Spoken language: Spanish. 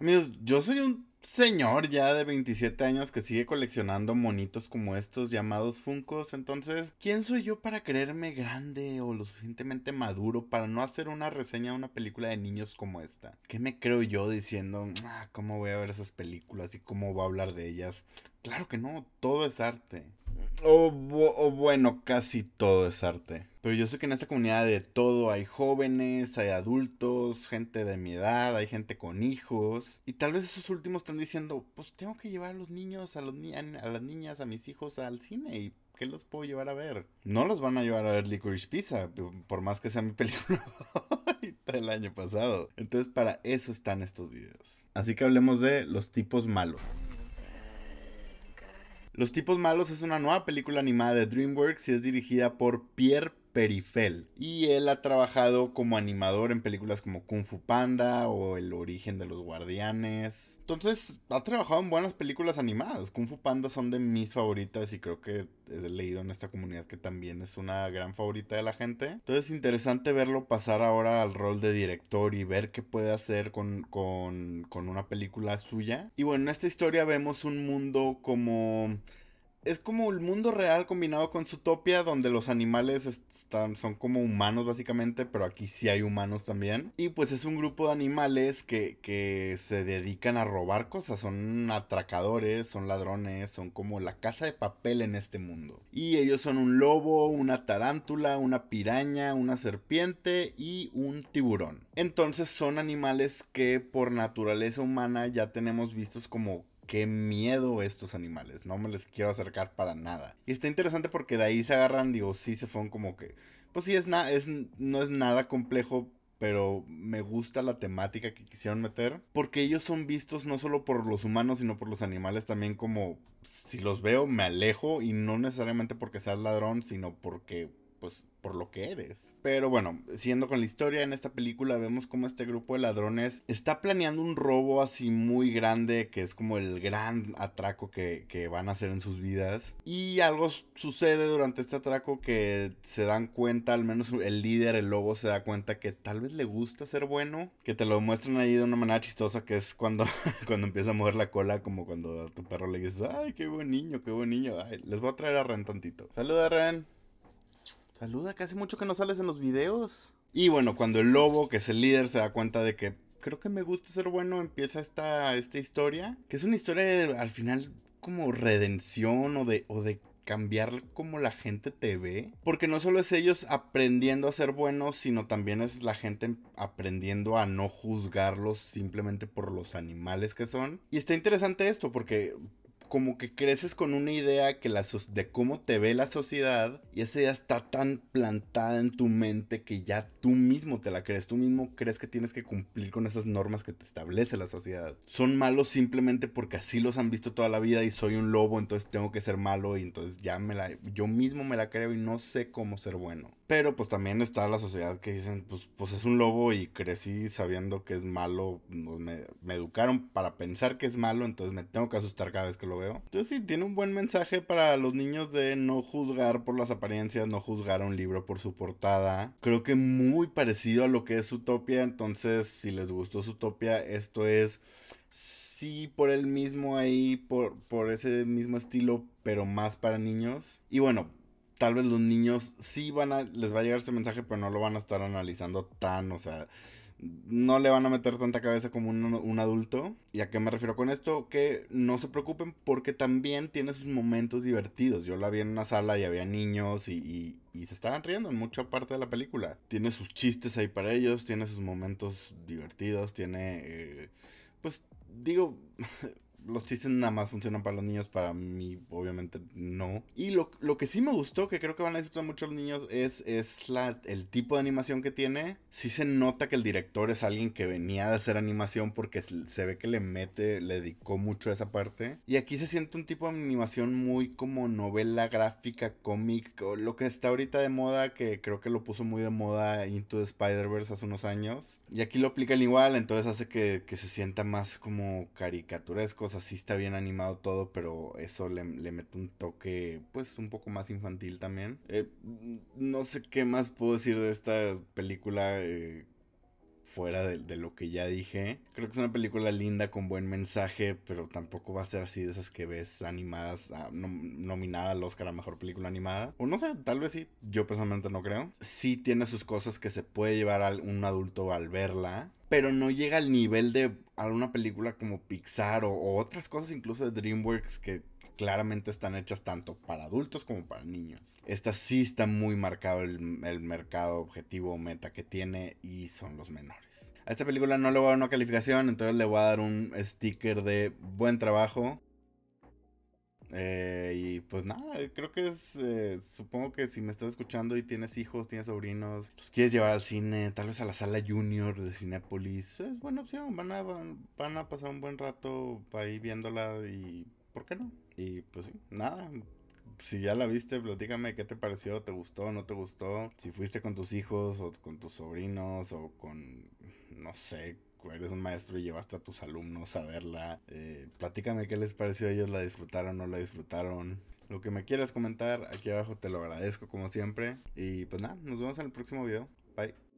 Amigos, yo soy un señor ya de 27 años que sigue coleccionando monitos como estos llamados Funcos. Entonces, ¿quién soy yo para creerme grande o lo suficientemente maduro para no hacer una reseña de una película de niños como esta? ¿Qué me creo yo diciendo, ah, cómo voy a ver esas películas y cómo voy a hablar de ellas? Claro que no, todo es arte. O, bueno, casi todo es arte. Pero yo sé que en esta comunidad de todo hay jóvenes, hay adultos, gente de mi edad, hay gente con hijos. Y tal vez esos últimos están diciendo, pues tengo que llevar a los niños, a, los a las niñas, a mis hijos al cine. ¿Y qué los puedo llevar a ver? No los van a llevar a ver Licorice Pizza, por más que sea mi película del año pasado. Entonces para eso están estos videos. Así que hablemos de los tipos malos. Los tipos malos es una nueva película animada de DreamWorks y es dirigida por Pierre Perifel. Y él ha trabajado como animador en películas como Kung Fu Panda o El origen de los guardianes. Entonces, ha trabajado en buenas películas animadas. Kung Fu Panda son de mis favoritas y creo que he leído en esta comunidad que también es una gran favorita de la gente. Entonces, es interesante verlo pasar ahora al rol de director y ver qué puede hacer con, con, una película suya. Y bueno, en esta historia vemos un mundo como es como el mundo real combinado con Zootopia, donde los animales están, son como humanos básicamente, pero aquí sí hay humanos también. Y pues es un grupo de animales que, que se dedican a robar cosas, son atracadores, son ladrones, son como la casa de papel en este mundo. Y ellos son un lobo, una tarántula, una piraña, una serpiente y un tiburón. Entonces son animales que por naturaleza humana ya tenemos vistos como qué miedo estos animales. No me les quiero acercar para nada. Y está interesante porque de ahí se agarran, digo, sí se fueron como que. Pues sí, es, es no es nada complejo, pero me gusta la temática que quisieron meter. Porque ellos son vistos no solo por los humanos, sino por los animales también como. Si los veo, me alejo. Y no necesariamente porque seas ladrón, sino porque, pues, por lo que eres. Pero bueno, siendo con la historia, en esta película vemos como este grupo de ladrones está planeando un robo así muy grande, que es como el gran atraco que, van a hacer en sus vidas. Y algo sucede durante este atraco que se dan cuenta, al menos el líder, el lobo, se da cuenta que tal vez le gusta ser bueno, que te lo muestran ahí de una manera chistosa, que es cuando, cuando empieza a mover la cola, como cuando a tu perro le dices, ay, qué buen niño, qué buen niño. les voy a traer a Ren tantito. Saluda, Ren. Saluda, que hace mucho que no sales en los videos. Y bueno, cuando el lobo, que es el líder, se da cuenta de que creo que me gusta ser bueno, empieza esta, esta historia. Que es una historia al final como redención o de, o de cambiar como la gente te ve. Porque no solo es ellos aprendiendo a ser buenos, sino también es la gente aprendiendo a no juzgarlos simplemente por los animales que son. Y está interesante esto porque como que creces con una idea que la de cómo te ve la sociedad y esa idea está tan plantada en tu mente que ya tú mismo te la crees, tú mismo crees que tienes que cumplir con esas normas que te establece la sociedad. Son malos simplemente porque así los han visto toda la vida y soy un lobo, entonces tengo que ser malo y entonces ya me la yo mismo me la creo y no sé cómo ser bueno. Pero pues también está la sociedad que dicen, pues, pues es un lobo y crecí sabiendo que es malo, pues, me, educaron para pensar que es malo, entonces me tengo que asustar cada vez que lo veo. Entonces sí, tiene un buen mensaje para los niños de no juzgar por las apariencias, no juzgar a un libro por su portada. Creo que muy parecido a lo que es Utopia, entonces si les gustó Utopia, esto es sí por el mismo ahí, por, por ese mismo estilo, pero más para niños. Y bueno, tal vez los niños sí van a, les va a llegar ese mensaje, pero no lo van a estar analizando tan, o sea, no le van a meter tanta cabeza como un, adulto. ¿Y a qué me refiero con esto? Que no se preocupen porque también tiene sus momentos divertidos. Yo la vi en una sala y había niños y, y, se estaban riendo en mucha parte de la película. Tiene sus chistes ahí para ellos, tiene sus momentos divertidos, tiene... Eh, pues digo, los chistes nada más funcionan para los niños, para mí obviamente no. Y lo, que sí me gustó, que creo que van a disfrutar mucho los niños, es, es la, el tipo de animación que tiene. Sí se nota que el director es alguien que venía de hacer animación porque se ve que le mete, le dedicó mucho a esa parte. Y aquí se siente un tipo de animación muy como novela gráfica, cómic, lo que está ahorita de moda, que creo que lo puso muy de moda Into the Spider-Verse hace unos años. Y aquí lo aplican igual, entonces hace que, que se sienta más como caricaturesco así está bien animado todo, pero eso le, mete un toque, pues, un poco más infantil también. Eh, no sé qué más puedo decir de esta película. Eh, fuera de, lo que ya dije. Creo que es una película linda con buen mensaje, pero tampoco va a ser así de esas que ves animadas, ah, nominada al Oscar a Mejor Película Animada. O no sé, tal vez sí, yo personalmente no creo. Sí tiene sus cosas que se puede llevar a un adulto al verla, pero no llega al nivel de alguna película como Pixar o, otras cosas incluso de DreamWorks que claramente están hechas tanto para adultos como para niños. Esta sí está muy marcado el, mercado objetivo meta que tiene y son los menores. A esta película no le voy a dar una calificación, entonces le voy a dar un sticker de buen trabajo. Eh, y pues nada, creo que es, eh, supongo que si me estás escuchando y tienes hijos, tienes sobrinos, los quieres llevar al cine, tal vez a la sala junior de Cinepolis, es buena opción, van a, van a pasar un buen rato ahí viéndola y ¿por qué no? Y pues sí, nada. Si ya la viste, platícame qué te pareció, te gustó, no te gustó. Si fuiste con tus hijos o con tus sobrinos o con, no sé, eres un maestro y llevaste a tus alumnos a verla. Eh, platícame qué les pareció a ellos, la disfrutaron o no la disfrutaron. Lo que me quieras comentar aquí abajo te lo agradezco como siempre. Y pues nada, nos vemos en el próximo video. Bye.